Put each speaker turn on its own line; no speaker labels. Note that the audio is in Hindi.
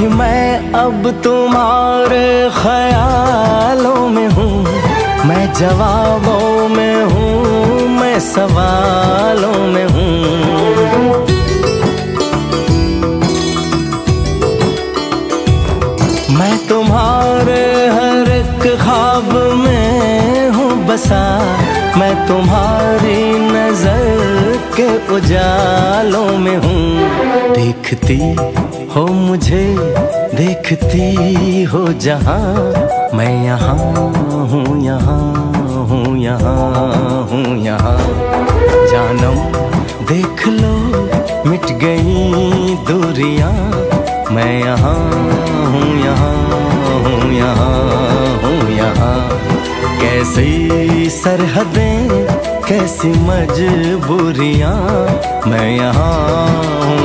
भी मैं अब तुम्हारे ख्यालों में हूँ। मैं जवाबों में हूँ, मैं सवालों में हूँ। मैं तुम्हारे हर एक ख्वाब में हूँ बसा। मैं तुम्हारी नज़र के उजालों में हूँ। देखती हो मुझे, देखती हो जहाँ। मैं यहाँ हूँ यहाँ हूँ यहाँ हूँ, यहाँ। जानम, देख लो, मिट गई दूरियाँ। मैं यहाँ हूँ यहाँ हूँ यहाँ हूँ, यहाँ। कैसी सरहदें, कैसी मजबूरियाँ। मैं यहाँ हूँ